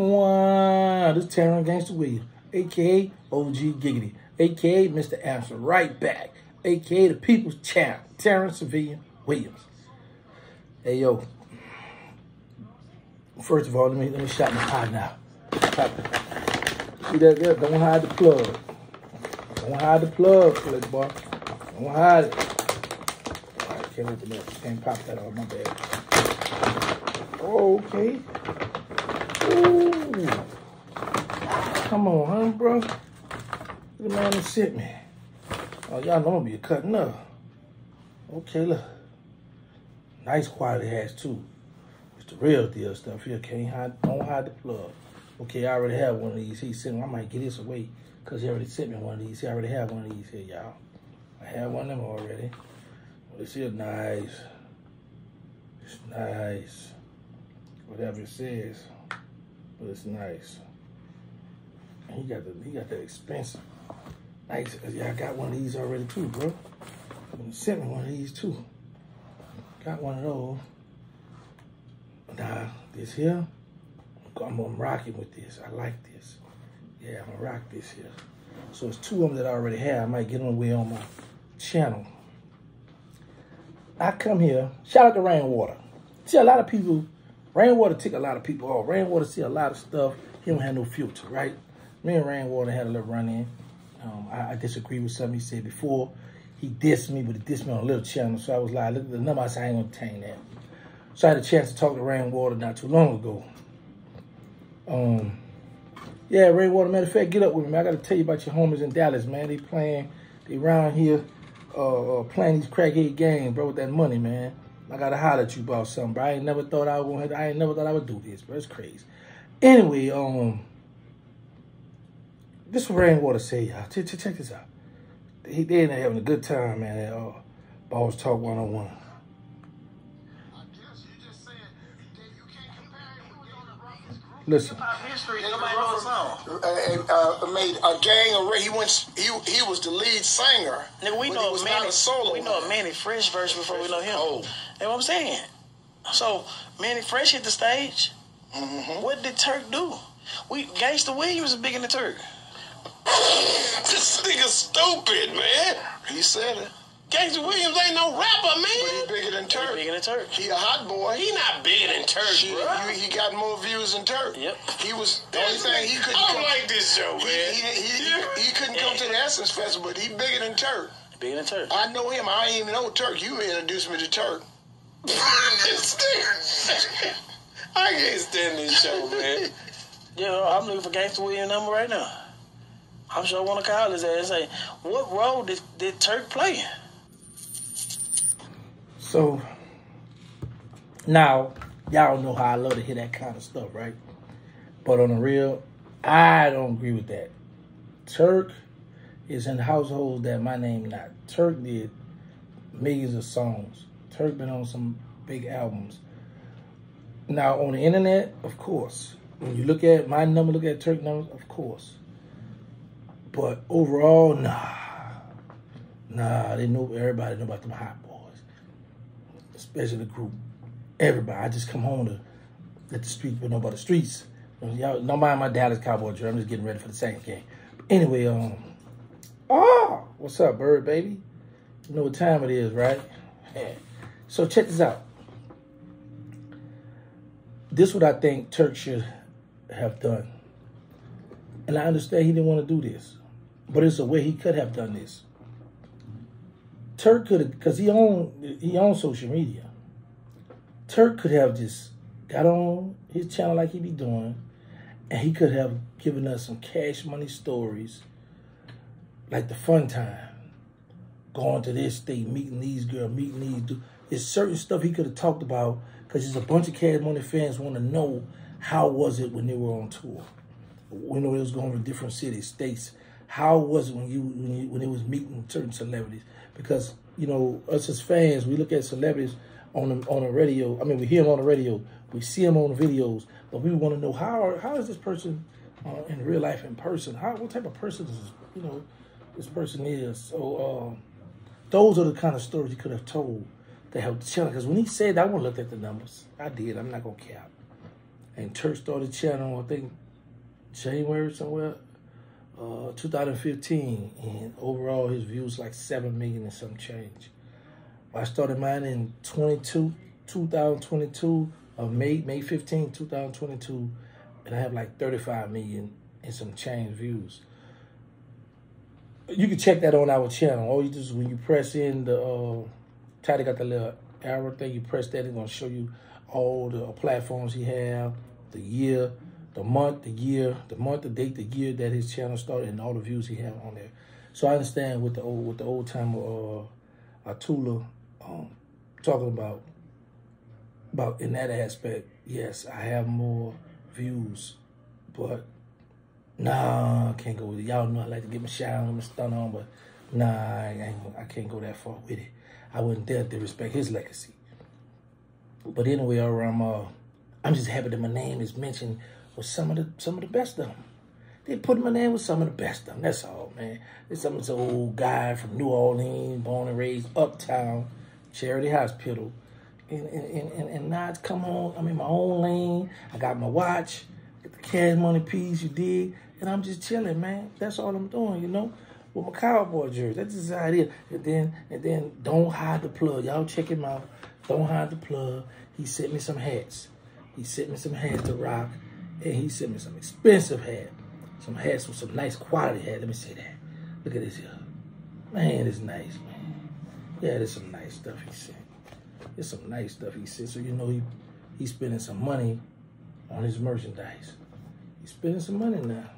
Wow, this Terrance Gangsta Williams, aka OG Giggity, aka Mr. Answer Right Back, aka the People's Champ, Terrence Civilian Williams. Hey yo. First of all, let me let me shut my eye now. See that there? Don't hide the plug. Don't hide the plug, Flick boy. Don't hide it. All right, can't open that. Can't pop that off my bag. Okay. Come on, huh, bro? Look at the man that sent me. Oh, y'all know I'm be cutting up. Okay, look. Nice quality hats, too. It's the real deal stuff here. Can't hide, don't hide the plug. Okay, I already have one of these. He sent me. I might get this away because he already sent me one of these. He already have one of these here, y'all. I have one of them already. Well, this here nice. It's nice. Whatever it says. But it's nice. And he got the he got that expensive. Nice. Yeah, I got one of these already too, bro. Sent me one of these too. Got one of those. Nah, this here, I'm gonna rock it with this. I like this. Yeah, I'm gonna rock this here. So it's two of them that I already have. I might get them away on my channel. I come here, shout out to Rainwater. See, a lot of people, Rainwater took a lot of people off. Rainwater see a lot of stuff. He don't have no filter, right? Me and Rainwater had a little run in. Um, I, I disagree with something he said before. He dissed me, but he dissed me on a little channel. So I was like, look at the number. I said, I ain't gonna take that. So I had a chance to talk to Rainwater not too long ago. Um, yeah, Rainwater, matter of fact, get up with me, man. I got to tell you about your homies in Dallas, man. They playing, they around here uh, uh, playing these crackhead games, bro, with that money, man. I got to holler at you about something, bro. I ain't never thought I was going to, I ain't never thought I would do this, bro. It's crazy. Anyway, um, this what Rainwater say, y'all. Check, check, check this out. They, they ain't having a good time, man, at uh, Boss Talk 101. Listen. History, nobody knows song. Uh, made a gang of He went. He he was the lead singer. Nigga, we but know he was Manny. not a solo. we know man. Mannie Fresh verse before we know him. Oh. You know what I'm saying? So Mannie Fresh hit the stage. Mm-hmm. What did Turk do? We Gangsta Williams is bigger than Turk. this nigga stupid, man. He said it. Gangsta Williams ain't no rapper, But he bigger than Turk. Big in the Turk. He a hot boy. He not bigger than Turk, Shit, bro. he, he got more views than Turk. Yep. He was the only thing he couldn't. I don't come, like this show, man. he, he, he, he couldn't come to the Essence Festival, but he bigger than Turk. Big in the Turk. I know him. I ain't even know Turk. You introduced me to Turk. This nigga- I can't stand this show, man. Yeah, I'm looking for Gangsta Williams number right now. I'm sure I want to call his ass and say, what role did, did Turk play? So now y'all know how I love to hear that kind of stuff, right? But on the real, I don't agree with that. Turk is in households that my name not. Turk did millions of songs. Turk been on some big albums. Now on the internet, of course. When you look at my number, look at Turk numbers, of course. But overall, nah. Nah, they know everybody know about them hot boys especially the group. Everybody. I just come home to let the streets know about the streets. Y'all don't mind my Dallas Cowboy jersey. I'm just getting ready for the second game. But anyway, um, oh, what's up, bird baby? You know what time it is, right? So check this out. This what I think Turk should have done. And I understand he didn't want to do this. But it's a way he could have done this. Turk could have, because he own he owns social media. Turk could have just got on his channel like he be doing, and he could have given us some cash money stories, like the fun time, going to this state, meeting these girls, meeting these dudes. There's certain stuff he could have talked about because there's a bunch of cash money fans want to know how was it when they were on tour, when they was going to different cities, states. How was it when you when you when they was meeting certain celebrities? Because you know us as fans, we look at celebrities on the, on the radio. I mean, we hear them on the radio, we see them on the videos, but we want to know how how is this person uh, in real life in person? How what type of person is this, you know this person is? So um, those are the kind of stories he could have told to help the channel. Because when he said, I want to look at the numbers. I did. I'm not gonna cap. And Turk started channel, I think, January somewhere, uh, 2015. And overall, his views like 7 million and some change. I started mine in 22, 2022 of May, May 15, 2022. And I have like 35 million and some change views. You can check that on our channel. All you just when you press in the uh Toddy got the little arrow thing, you press that, it's gonna show you all the platforms he have, the year, the month, the year, the month, the date, the year that his channel started, and all the views he have on there. So I understand with the old with the old timer uh Atula um talking about about in that aspect, yes, I have more views, but nah, I can't go with it. Y'all know I like to get my shine on, my stun on, but nah, I, ain't, I can't go that far with it. I wouldn't dare to respect his legacy. But anyway, I'm uh, I'm just happy that my name is mentioned with some of the some of the best of them. They put my name with some of the best of them. That's all, man. There's some old guy from New Orleans, born and raised uptown, Charity Hospital. And, and, and, and now it's come on. I'm in my own lane. I got my watch, get the cash money piece, you dig? And I'm just chilling, man. That's all I'm doing, you know? With my cowboy jersey. That's just how it is. And then, and then don't hide the plug. Y'all check him out. Don't hide the plug. He sent me some hats. He sent me some hats to rock. And he sent me some expensive hat. Some hats with some nice quality hat. Let me say that. Look at this here. Man, it's nice, man. Yeah, there's some nice stuff he sent. There's some nice stuff he sent. So you know he he's spending some money on his merchandise. He's spending some money now.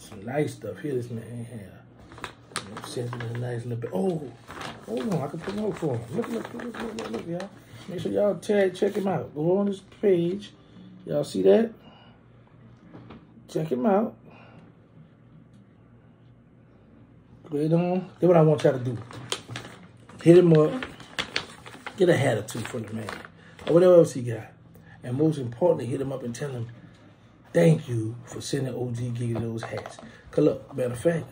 Some nice stuff. Here this man have. Sent him a nice little bit. Oh, hold on. I can promote for him. Look, look, look, look, look, look, y'all. Make sure y'all tag, check him out. Go on his page. Y'all see that? Check him out. Great on. Then what I want y'all to do. Hit him up. Get a hat or two for the man. Or whatever else he got. And most importantly, hit him up and tell him, thank you for sending OG Giga those hats. Cause look, matter of fact,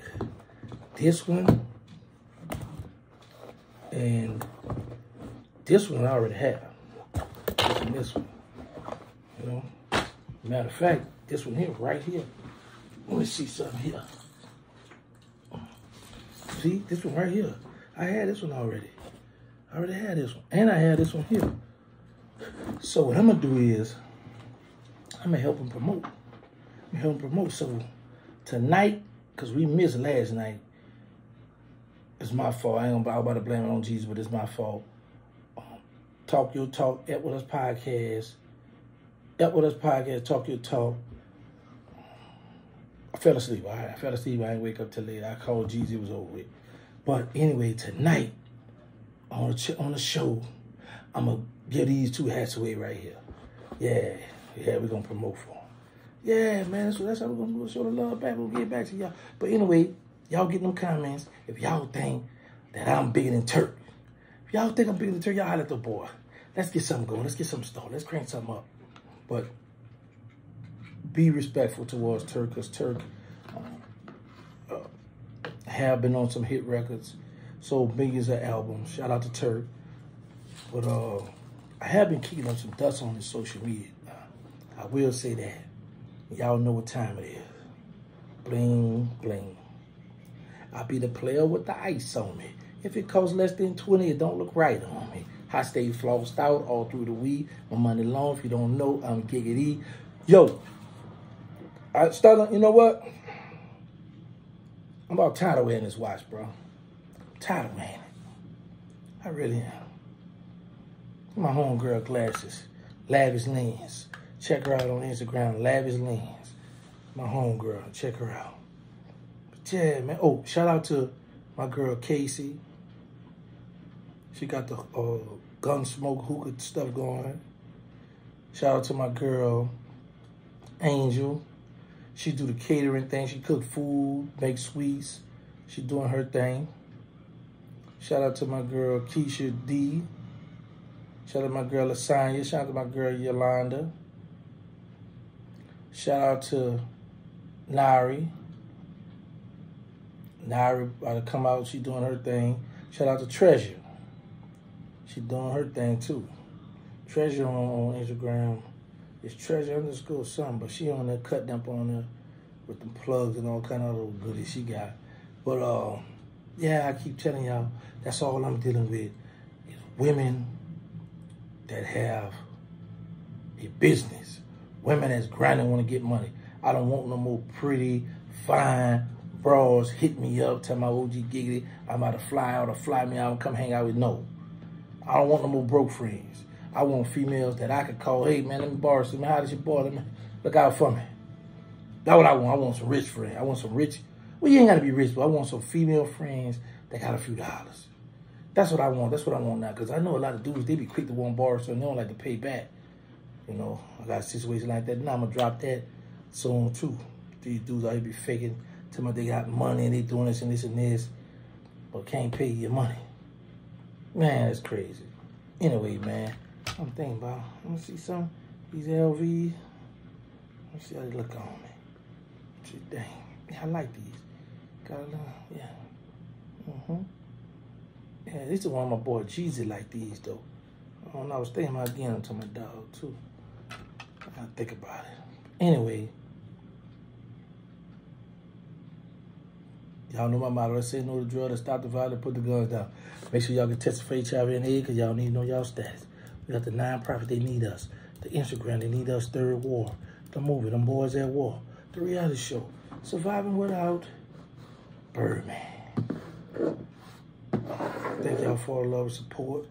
this one and this one I already have. This one, this one. You know? Matter of fact, this one here, right here. Let me see something here. See, this one right here. I had this one already. I already had this one. And I had this one here. So what I'm gonna do is I'm gonna help him promote. I'm help him promote. So tonight, because we missed last night, it's my fault. I ain't gonna about to blame it on Jesus, but it's my fault. Um, talk your talk at with us podcast. At with us podcast, talk your talk. I fell asleep. All right, I fell asleep. I didn't wake up till late. I called Jesus. It was over with. But anyway, tonight on the on the show, I'm gonna give these two hats away right here. Yeah, yeah, we're gonna promote for. Yeah, man, so that's how we're gonna show the love back. We'll get back to y'all. But anyway, y'all get them comments. If y'all think that I'm bigger than Turk, if y'all think I'm bigger than Turk, y'all holler at the boy. Let's get something going. Let's get something started. Let's crank something up. But be respectful towards Turk, because Turk uh, have been on some hit records, sold millions of albums. Shout out to Turk. But uh, I have been kicking up some dust on his social media. I will say that. Y'all know what time it is. Bling, bling. I'll be the player with the ice on me. If it costs less than 20, it don't look right on me. I stay flossed out all through the week. My money long. If you don't know, I'm Giggity. Yo, I start, you know what? I'm about tired of wearing this watch, bro. I'm tired of wearing it. I really am. My homegirl glasses, lavish lens. Check her out on Instagram, lavish lens. My homegirl, check her out. But yeah, man. Oh, shout out to my girl Casey. She got the uh, gun smoke hookah stuff going. Shout out to my girl Angel. She do the catering thing. She cook food, make sweets. She doing her thing. Shout out to my girl Keisha D. Shout out to my girl Lasagna. Shout out to my girl Yolanda. Shout out to Nari. Nari about to come out. She doing her thing. Shout out to Treasure. She doing her thing too. Treasure on, on Instagram. It's treasure underscore something, but she on there cutting up on there with the plugs and all kind of little goodies she got. But uh, yeah, I keep telling y'all, that's all I'm dealing with is women that have a business. Women that's grinding want to get money. I don't want no more pretty, fine bras hit me up, tell my OG giggity, I'm about to fly out or fly me out and come hang out with no. I don't want no more broke friends. I want females that I could call, hey man, let me borrow some. How does your boy? Let me look out for me. That's what I want. I want some rich friends. I want some rich. Well, you ain't gotta be rich, but I want some female friends that got a few dollars. That's what I want. That's what I want now. Cause I know a lot of dudes, they be quick to want borrow, so they don't like to pay back. You know, I got a situation like that. Now I'm gonna drop that soon too. These dudes out here be faking, tell me they got money and they doing this and this and this, but can't pay your money. Man, that's crazy. Anyway, man, I'm thinking about, let me see some, these LV. Let me see how they look on me. Gee, dang. Yeah, I like these. Got a little, yeah. Mm-hmm. Yeah, this is one of my boy Jeezy like these, though. I don't know, I was thinking about getting them to my dog, too. I gotta think about it. Anyway, y'all know my motto. I say no to drug, to stop the violence, put the guns down. Make sure y'all can test for HIV and AIDS because y'all need to know y'all status. We got the nonprofit, they need us. The Instagram, they need us. Third War. The movie, them boys at war. The reality show. Surviving without Birdman. Thank y'all for all love and support.